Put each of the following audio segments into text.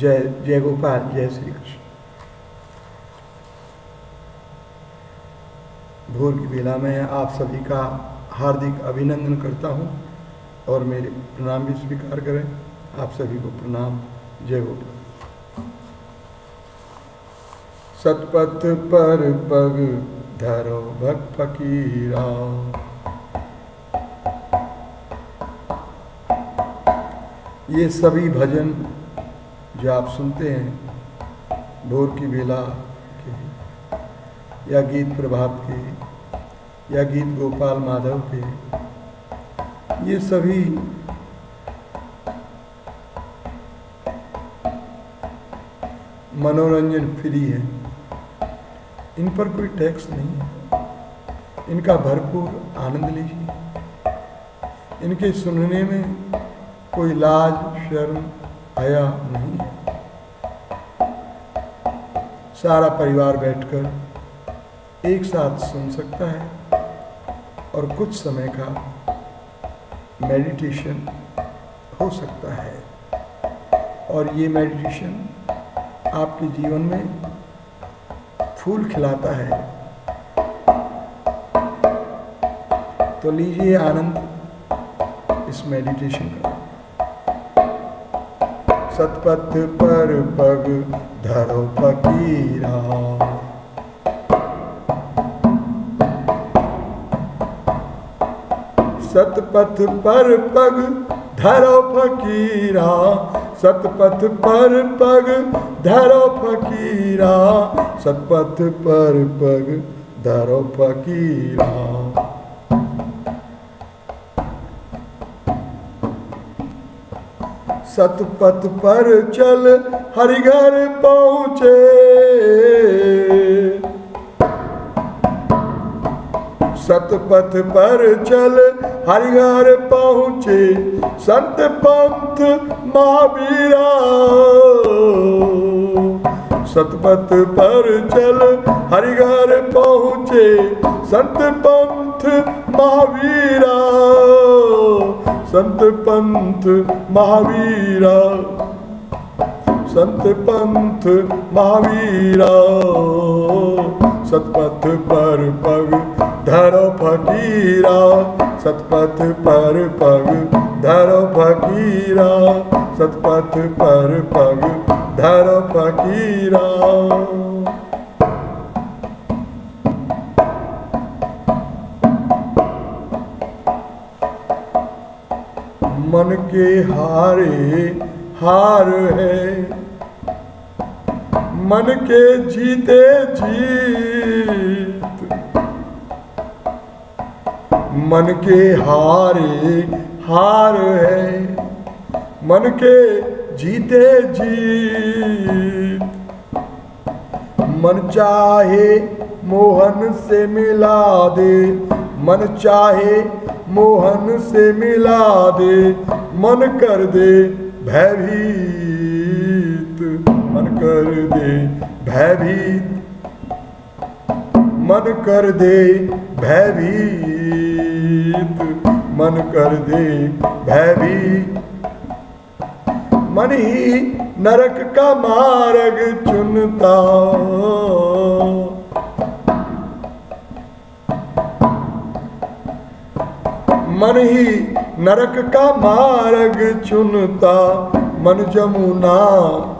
जय जय गोपाल, जय श्री कृष्ण भोर की बेला में आप सभी का हार्दिक अभिनंदन करता हूँ और मेरे प्रणाम भी स्वीकार करें। आप सभी को प्रणाम। जय गोपाल। सतपथ पर पग धरो भक्त फकीरा। ये सभी भजन जो आप सुनते हैं भोर की बेला के, या गीत प्रभात के, या गीत गोपाल माधव के, ये सभी मनोरंजन फ्री है। इन पर कोई टैक्स नहीं है। इनका भरपूर आनंद लीजिए। इनके सुनने में कोई लाज, शर्म आया नहीं सारा परिवार बैठकर एक साथ सुन सकता है और कुछ समय का मेडिटेशन हो सकता है। और ये मेडिटेशन आपके जीवन में फूल खिलाता है। तो लीजिए आनंद इस मेडिटेशन का। सतपथ पर पग धरो फकीरा। सतपथ पर पग धरो फकीरा। सतपथ पर पग धरो फकीरा। सतपथ पर पग धरो फकीरा। सतपथ पर चल हरिघर पहुँचे। सतपथ पर चल हरिघर पहुँचे संत पंथ महावीरा। सतपथ पर चल हरिघर पहुँचे संत पंथ महावीरा। संत पंथ महावीरा संत पंथ महावीरा सतपथ पर पग धरो फकीरा सतपथ पर पग धरो फकीरा सतपथ पर पग धरो फकीरा मन के हारे हार है। मन के जीते जीत। मन के हारे हार है। मन के जीते जीत। मन चाहे मोहन से मिला दे, मन चाहे मोहन से मिला दे, मन कर दे भयभीत। मन कर दे भयभीत। मन कर दे भयभीत। मन कर दे भयभीत। मन ही नरक का मार्ग चुनता। मन ही नरक का मार्ग चुनता, मन जमुना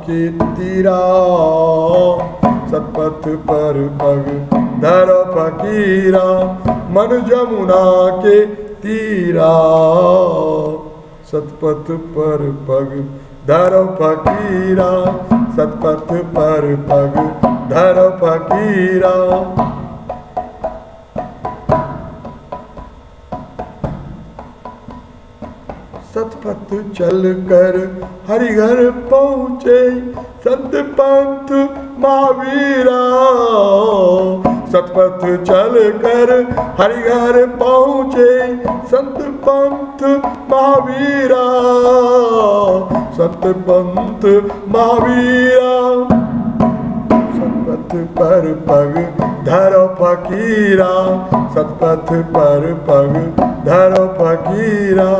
के तीरा। सतपथ पर पग धर फकीरा, मन जमुना के तीरा। सतपथ पर पग धर फकीरा, सतपथ पर पग धर फकीरा। सतपथ चल कर हरिघर पहुँचे संत पंथ महावीरा। सतपथ चल कर हरिघर पहुँचे संत पंथ महावीरा। संत पंथ महावीरा। सतपथ पर पग धरो फकीरा। सतपथ पर पग धरो फकीरा।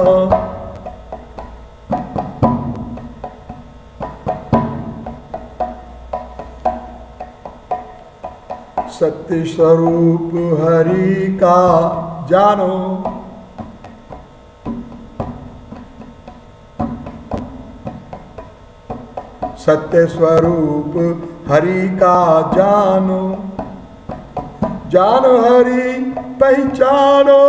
सत्य स्वरूप हरि का जानो। सत्य स्वरूप हरि का जानो। जानो हरि, पहचानो।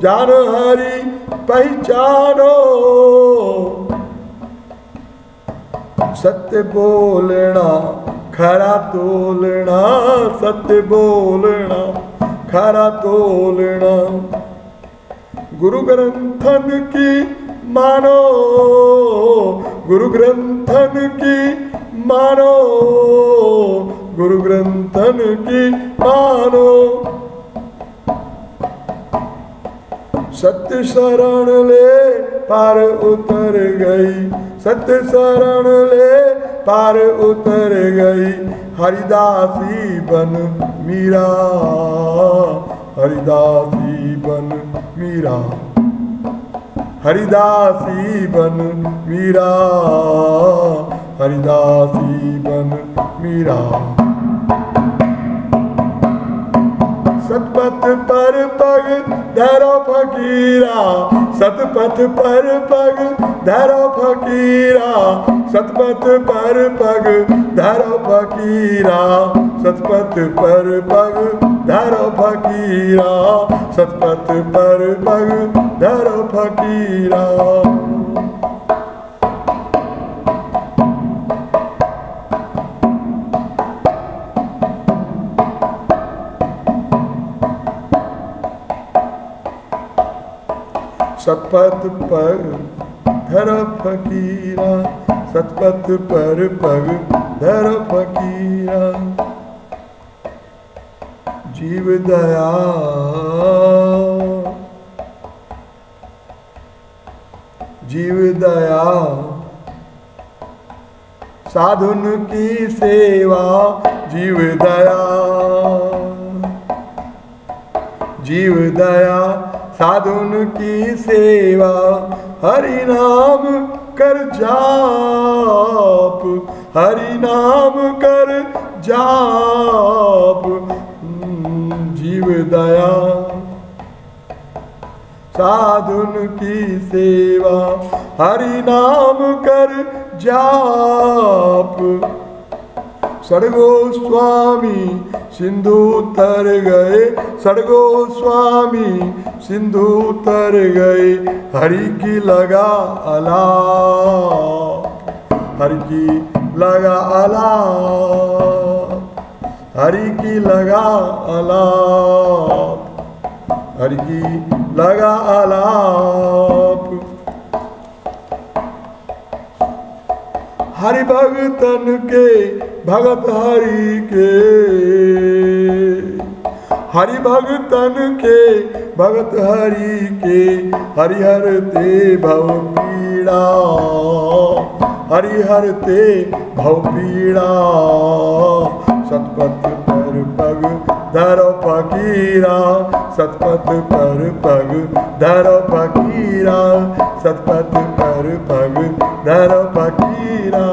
जानो हरि, पहचानो। सत्य बोलना खरा तोलना, सत्य बोलना, खरा तोलना। गुरु ग्रंथन की मानो, गुरु ग्रंथन की मानो, गुरु ग्रंथन की मानो। सत्य शरण ले, पार उतर गई, सत्य शरण ले पार उतर गई। हरिदासी बन मीरा। हरिदासी बन मीरा। हरिदासी बन मीरा। हरिदासी बन मीरा। सतपथ पर पग धरो फकीरा। सतपथ पर पग धरो फकीरा, सतपथ पर पग। धरो फकीरा, सतपथ पर पग। धरो फकीरा, सतपथ पर पग। धरो फकीरा। सतपथ पर धर फकीरा सतपथ पर पग धर फकीरा जीव दया। जीव दया। साधुन की सेवा, जीव दया। जीव दया, साधुन की सेवा हरि नाम कर जाप हरि नाम कर जाप। हम्म, जीव दया साधुन की सेवा हरि नाम कर जाप। सड़गो स्वामी सिंधु तर गए। सड़गो स्वामी, सिंधु तर गए। हरि की लगा अला। हरि की लगा अला। हरि की लगा अला। हरि की लगा अलाप हरि भगतन के भगत हरि के। हरि भगतन के भगत हरि के, हरिहर ते भव पीड़ा। हरिहर ते भव पीड़ा। सतपथ पर पग धरो फकीरा। सतपथ पर पग धरो फकीरा। सतपथ पर पग धरो फकीरा।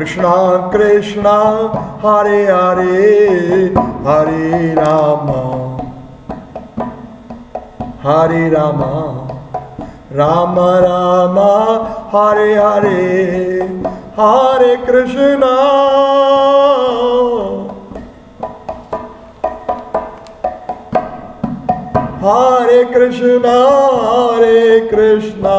कृष्णा कृष्णा हरे हरे हरे रामा हरे रामा राम राम हरे हरे हरे कृष्णा हरे कृष्णा हरे कृष्णा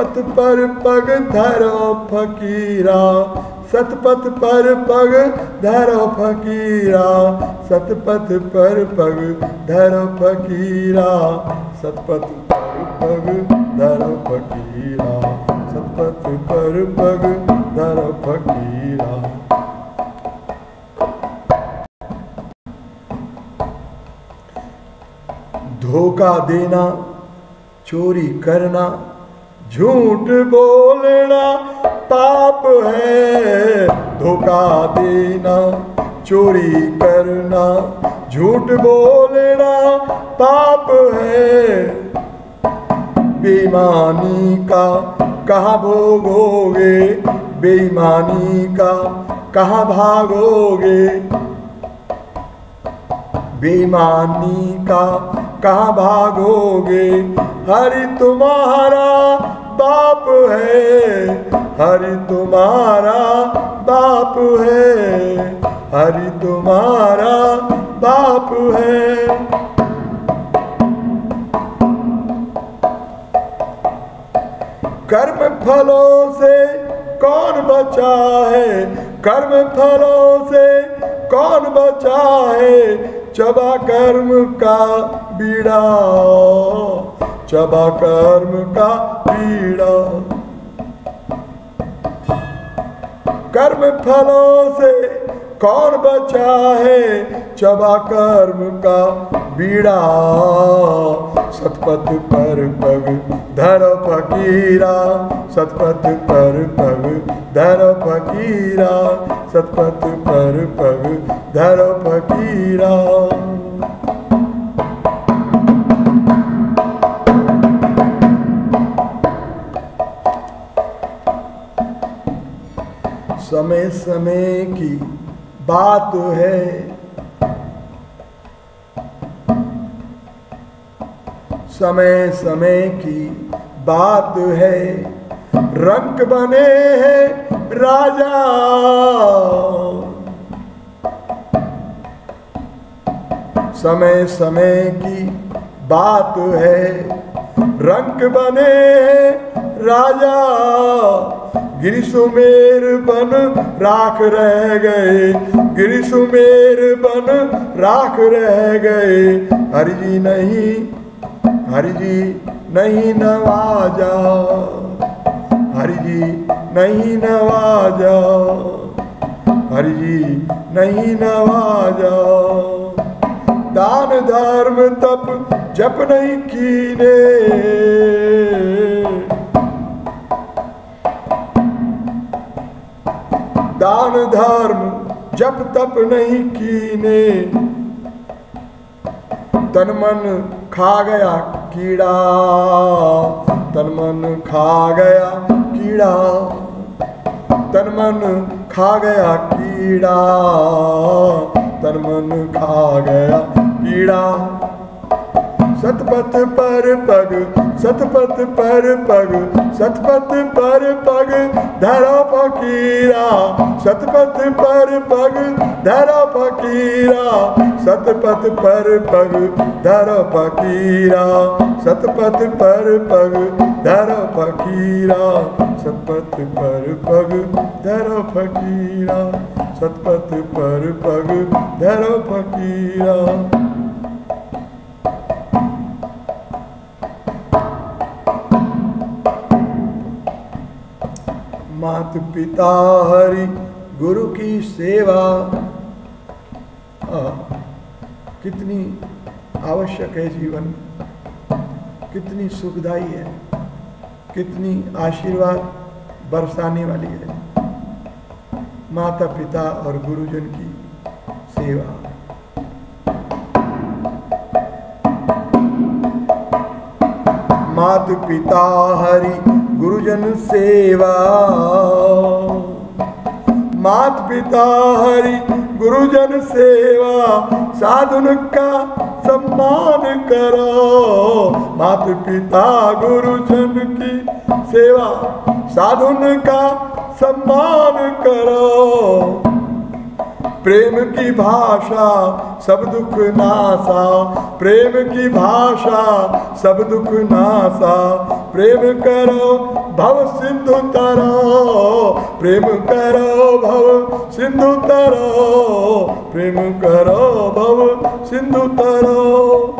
सतपथ पर पग धरो फकीरा। सतपथ पर पग धरो फकीरा। सतपथ पर पग धरो फकीरा। सतपथ पर पग धरो फकीरा। सतपथ पर पग धरो फकीरा। धोखा देना, चोरी करना झूठ बोलना पाप है, धोखा देना, चोरी करना। झूठ बोलना पाप है, बेईमानी का कहाँ भोगोगे? बेईमानी का कहाँ भागोगे? बेईमानी का कहाँ भागोगे? हरि तुम्हारा बाप है, हरि तुम्हारा बाप है, हरि तुम्हारा बाप है। कर्म फलों से कौन बचा है? कर्म फलों से कौन बचा है? चबा कर्म का बीड़ा, चबा कर्म का बीड़ा कर्म फलों से कौन बचा है? चबा कर्म का बीड़ा। सतपथ पर पग, धर फकीरा। सतपथ पर पग, धर फकीरा। सतपथ पर पग, धर फकीरा। समय समय की बात है। समय समय की बात है। रंग बने हैं राजा। समय समय की बात है। रंग बने हैं राजा। गिरी सुमेर बन राख रह गए। गिरी सुमेर बन राख रह गए। हरि जी नहीं हरि जी नहीं नवाजा। हरि जी नहीं नवाजा। हरि जी नहीं नवाजा। दान धर्म तप जप नहीं कीने। दान धर्म जप तप नहीं कीने। तन मन खा गया कीड़ा। तन मन खा गया कीड़ा। तन मन खा गया कीड़ा। तन मन खा गया कीड़ा। सतपथ पर पग, सतपथ पर पग, सतपथ पर पग, धरो फकीरा। सतपथ पर पग, धरो फकीरा। सतपथ पर पग, धरो फकीरा। सतपथ पर पग, धरो फकीरा। सतपथ पर पग, धरो फकीरा। सतपथ पर पग, धरो फकीरा। मात पिता हरि गुरु की सेवा। आ, कितनी आवश्यक है जीवन। कितनी सुखदाई है। कितनी आशीर्वाद बरसाने वाली है। माता पिता और गुरुजन की सेवा। मात पिता हरि गुरुजन सेवा। मात पिता हरि, गुरुजन सेवा साधुन का सम्मान करो। मात पिता गुरुजन की सेवा साधुन का सम्मान करो। प्रेम की भाषा, सब दुख नासा। प्रेम की भाषा, सब दुख नासा। प्रेम करो भव सिंधु तरो। प्रेम करो भव सिंधु तरो। प्रेम करो भव सिंधु तरो।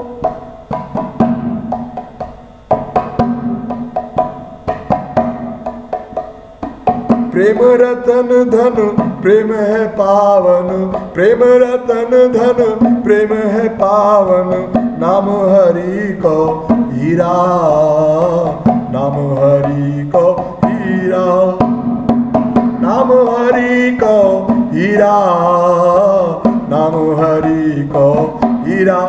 प्रेम रतन धन, प्रेम है पावन। प्रेम रतन धन, प्रेम है पावन। नाम हरि को हीरा, नाम हरि को हीरा, नाम हरि को हीरा, नाम हरि को हीरा।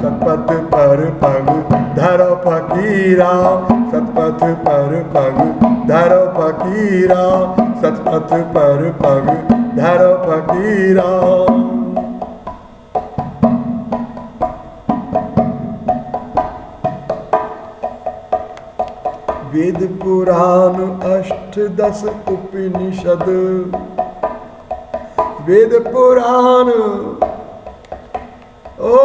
सतपथ पर पग धरो फकीरा, सतपथ पर पग धरो फकीरा, सतपथ पर पग धरो फकीरा। वेद पुराण अष्ट दस उपनिषद। वेद पुराण। ओ।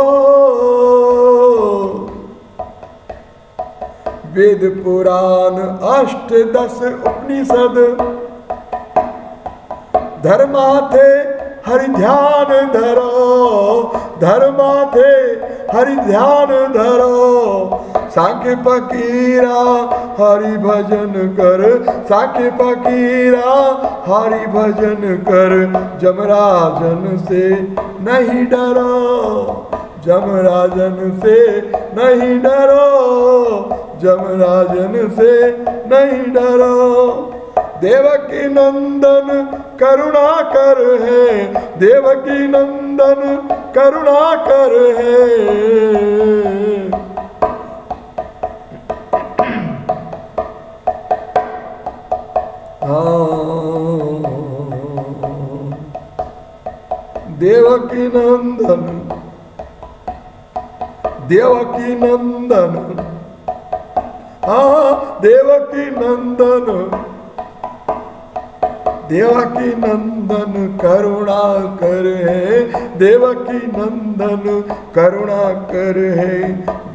वेद पुराण अष्ट दस उपनिषद। धर्माथे हरि ध्यान धरो। धर्माथे हरि ध्यान धरो। सांख्य फकीरा, हरि भजन कर। सांख्य फकीरा, हरि भजन कर। जमराजन से नहीं डरो, जमराजन से नहीं डरो, जमराजन से नहीं डरो। देवकी नंदन करुणा कर है, देवकी नंदन करुणा कर है। देवकी नंदन देवकी नंदन हाँ देवकी नंदन देवकी नंदन करुणा कर है देवकी नंदन करुणा कर है,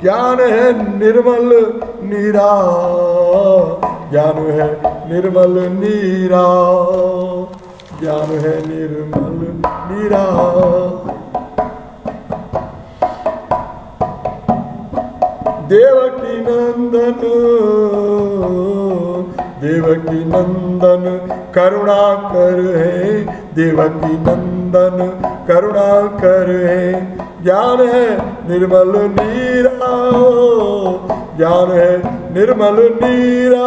ज्ञान है निर्मल नीरा, ज्ञान है निर्मल नीरा। ज्ञान है निर्मल नीरा देवकी नंदन देवकी नंदन करुणा कर है, देवकी नंदन करुणा कर है। ज्ञान है निर्मल नीरा ज्ञान है निर्मल नीरा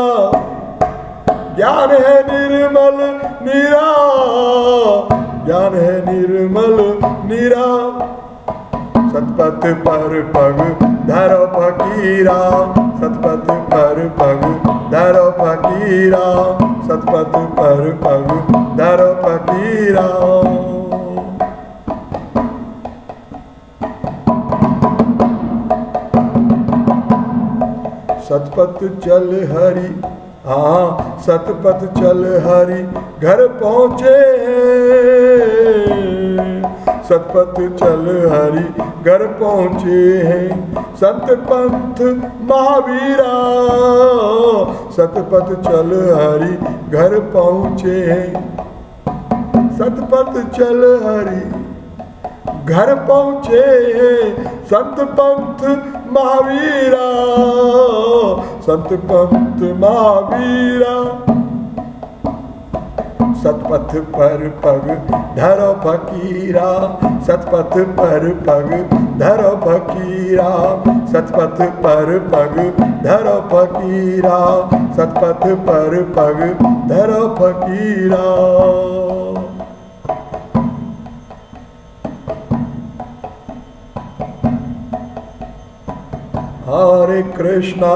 ज्ञान है निर्मल नीरा। ज्ञान है निर्मल नीरा। सतपथ पर पग धरो फकीरा। सतपथ पर पग धरो फकीरा। सतपथ पर पग धरो फकीरा। सतपथ चल हरि हाँ सतपथ चल हरि घर पहुँचे। सतपथ चल हरि घर पहुँचे। हैं संत पंथ महावीरा, सतपथ चल हरि घर पहुँचे। हैं सतपथ चल हरि घर पहुँचे। हैं संत पंथ महावीरा संत पंथ महावीरा। सतपथ पर पग धरो फकीरा। सतपथ पर पग धरो फकीरा। सतपथ पर पग धरो फकीरा। सतपथ पर पग धरो फकीरा। हरे कृष्णा।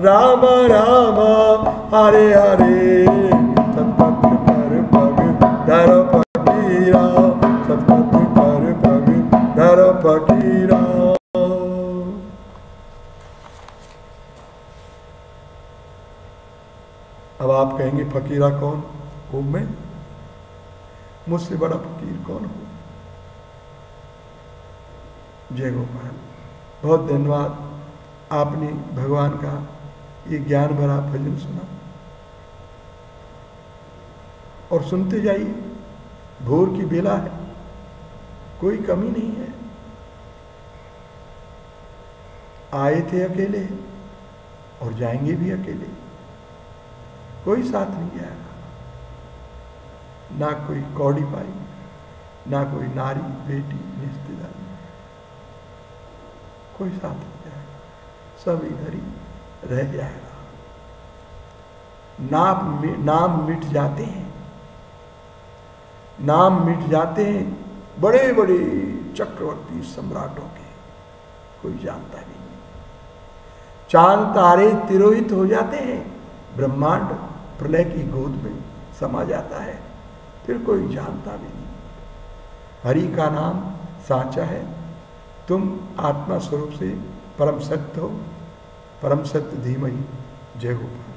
राम राम, हरे हरे। सतपथ पर पग, धर सतपथ पर पग, धर अब आप कहेंगे, फकीरा कौन? वो मैं। मुझसे बड़ा फकीर कौन हो? जय गोपाल। बहुत धन्यवाद। आपने भगवान का ये ज्ञान भरा भजन सुना। और सुनते जाइए, भोर की बेला है, कोई कमी नहीं है। आए थे अकेले और जाएँगे भी अकेले, कोई साथ नहीं जाएगा ना कोई कौड़ी पाई, ना कोई नारी, बेटी, रिश्तेदारी, कोई साथ नहीं जाएगा सब इधर ही। रह जाएगा। नाम नाम मिट जाते हैं। नाम मिट जाते हैं बड़े बड़े चक्रवर्ती सम्राटों के। कोई जानता नहीं। चाँद तारे तिरोहित हो जाते हैं, ब्रह्मांड प्रलय की गोद में समा जाता है, फिर कोई जानता भी नहीं। हरि का नाम साचा है। तुम आत्मा स्वरूप से परम सत्य हो। परम सत्य धीमही जय गोपाल